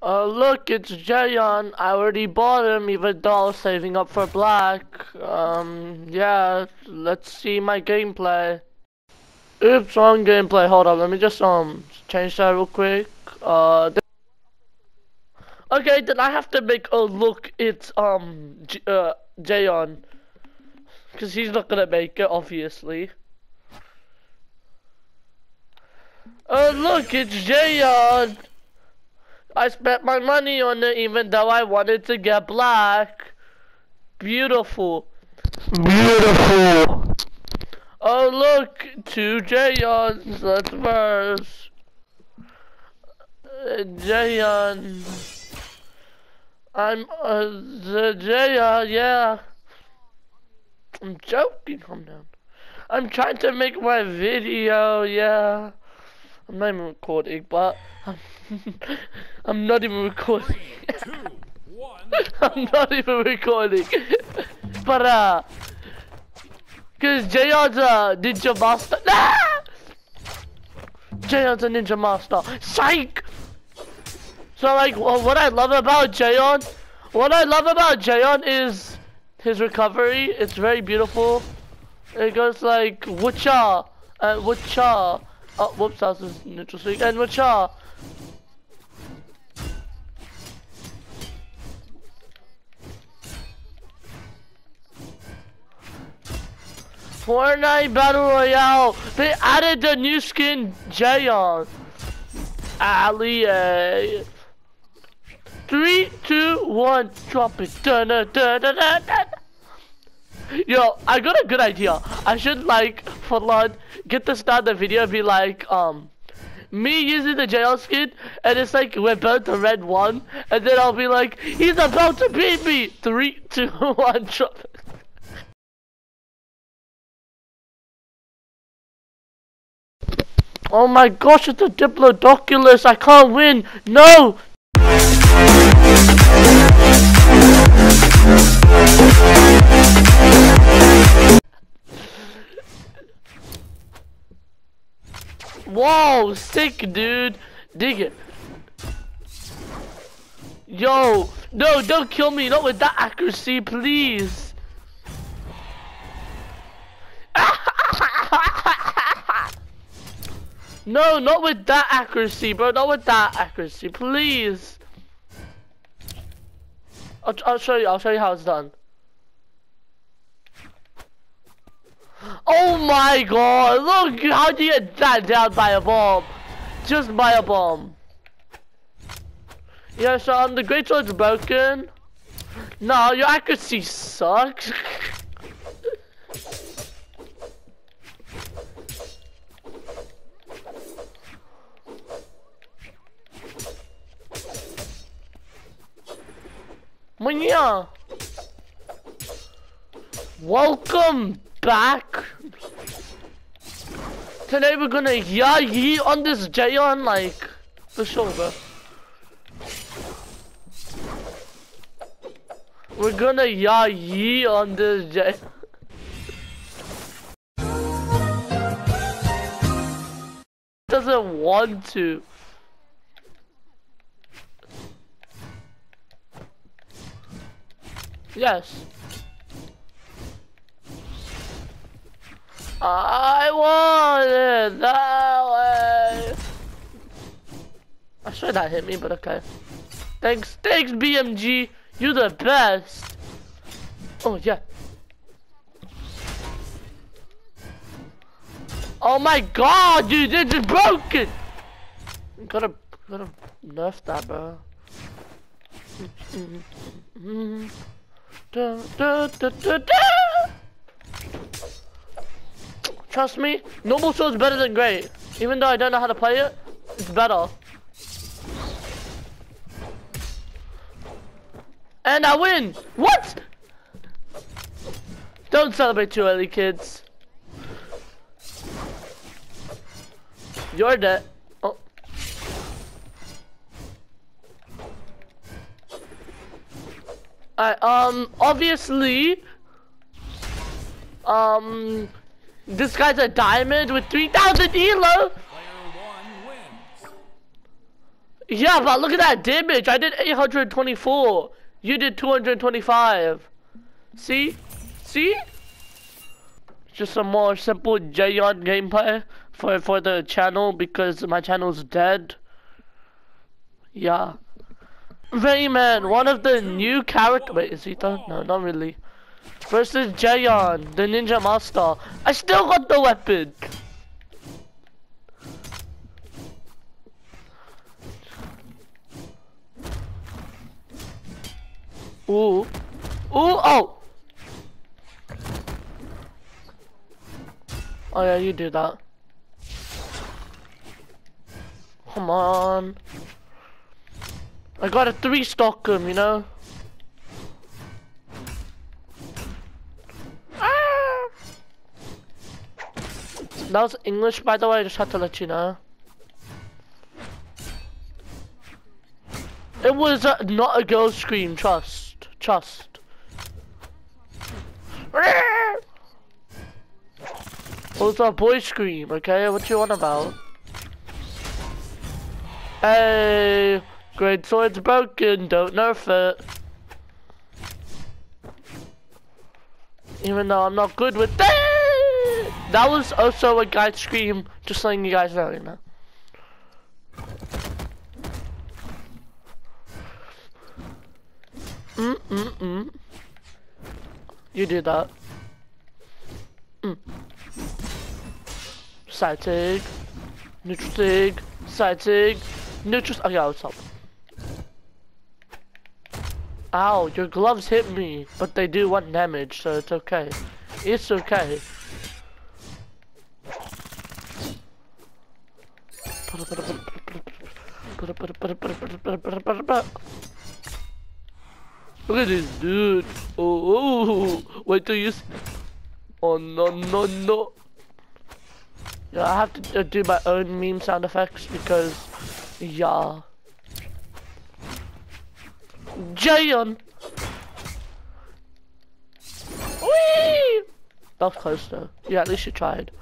Uh, look, it's Jaeyun. I already bought him, even though saving up for black. Um, yeah, let's see my gameplay. Oops, wrong gameplay. Hold on, let me just, um, change that real quick. Uh, okay, then I have to make a look, it's, um, J uh, Jaeyun. Because he's not gonna make it, obviously. Oh, look, it's Jaeyun. I spent my money on it even though I wanted to get black. Beautiful. Beautiful. Oh look, two Jaeyuns, let's verse. Uh, Jaeyun. I'm uh, the Jaeyun, yeah. I'm joking, calm down. I'm trying to make my video, yeah. I'm not even recording, but I'm, I'm not even recording. I'm not even recording. but uh, cause Jaeyun's a ninja master. Nah! Jaeyun's a ninja master. Psych. So like, well, what I love about Jaeyun, what I love about Jaeyun is his recovery. It's very beautiful. It goes like whatcha and whatcha Oh, whoops, that was interesting. And Machar! Fortnite Battle Royale! They added the new skin Jaeyun! Ali Three, two, one, drop it. Da, da, da, da, da, da. Yo, I got a good idea. I should like for Lord get the start the video be like um me using the jail skin and it's like we're both the red one and then I'll be like he's about to beat me three two one drop Oh my gosh, it's a Diplodocus! I can't win! No! Whoa, sick, dude. Dig it. Yo, no, don't kill me. Not with that accuracy, please. No, not with that accuracy, bro. Not with that accuracy, please. I'll, I'll show you. I'll show you how it's done. Oh my god, look how do you get that down by a bomb? Just by a bomb. Yeah, so um, the great sword's broken. No, your accuracy sucks. Munya! Welcome back. Today we're gonna yeah ye on this Jaeyun like the shoulder. We're gonna yeah ye on this Jay. Doesn't want to. Yes. I want it that way. I swear that hit me, but okay. Thanks, thanks BMG. You're the best. Oh yeah. Oh my god, dude, this is broken. Gotta, gotta nerf that, bro. da, da, da. Trust me, normal sword's better than great. Even though I don't know how to play it, it's better. And I win! What? Don't celebrate too early, kids. You're dead. Alright, um, obviously, um, this guy's a diamond with 3,000 elo. Yeah, but look at that damage. I did 824. You did 225. See? See? Just a more simple Jaeyun gameplay for for the channel because my channel's dead. Yeah. Rayman, one of the new character. Wait, is he done? No, not really. Versus Jaeyun, the Ninja Master. I still got the weapon. Ooh. Ooh, oh! Oh yeah, you do that. Come on. I got a three stock him, you know? Ah! That was English, by the way, I just had to let you know. It was uh, not a girl scream, trust. Trust. It was a boy scream, okay? What you on about? Hey, great sword's broken, don't nerf it. Even though I'm not good with that. That was also a guy scream, just letting you guys know, you know. Mm, mm, mm. You did that. Mm. Side sig. Neutral sig. Side sig. Neutral. Yeah, what's up? Ow, your gloves hit me, but they do one damage, so it's okay. It's okay. Look at this dude. Oh, oh, wait till you. Oh no no no. Yeah, I have to uh, do my own meme sound effects because, yeah. Jaeyun. Whee! That was close though. Yeah, at least you tried.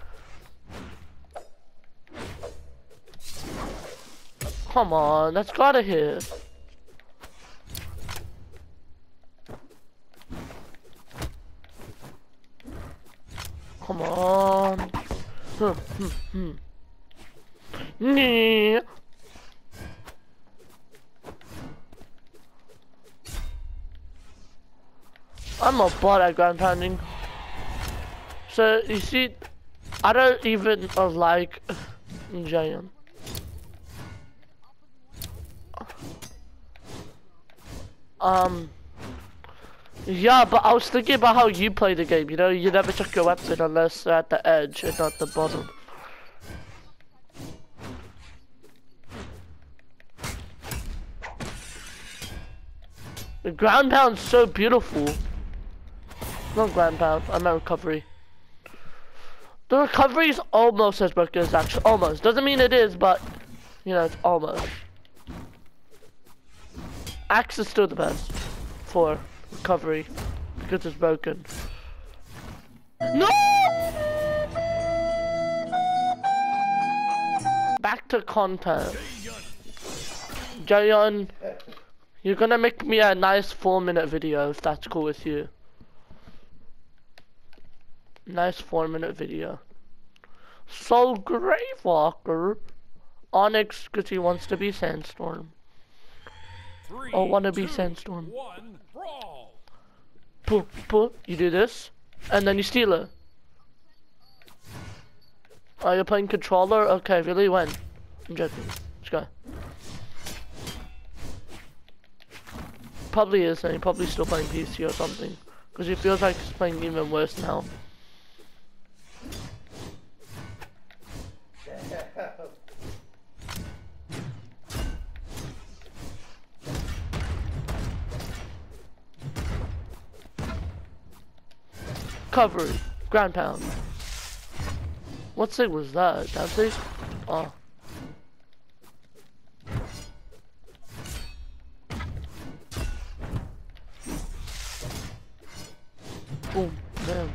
Come on, that's gotta hit. Come on. Hmm, hmm, hmm. I'm a bot at ground pounding. So you see, I don't even uh, like Giant. Um. Yeah, but I was thinking about how you play the game, you know? You never check your weapon unless they're at the edge and not the bottom. The ground pound's so beautiful. Not ground pound, I meant recovery. The recovery is almost as broken as actually, almost. Doesn't mean it is, but, you know, it's almost. Axe is still the best for recovery because it's broken. No! Back to content. Jaeyun, you're gonna make me a nice four minute video if that's cool with you. Nice four minute video. So Gravewalker. Onyx because he wants to be Sandstorm. Three, Oh, wanna be two, Sandstorm. One. Pull, pull, you do this, and then you steal it. Are you playing controller? Okay, really? When? I'm joking. Let's go. Probably is, and he probably still playing PC or something. Because he feels like he's playing even worse now. Recovery. Ground pound. What thing was that? That thing? Oh. Boom. Damn.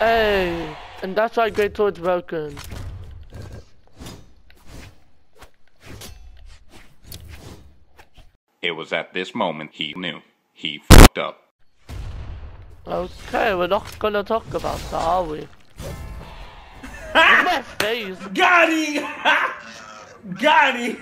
Hey, and that's why Great Sword's broken. Was at this moment he knew. He fucked up. Okay, we're not gonna talk about that, are we? Look at my face. Got him! Got him!